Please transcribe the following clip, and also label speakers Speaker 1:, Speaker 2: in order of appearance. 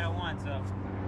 Speaker 1: I don't want, so.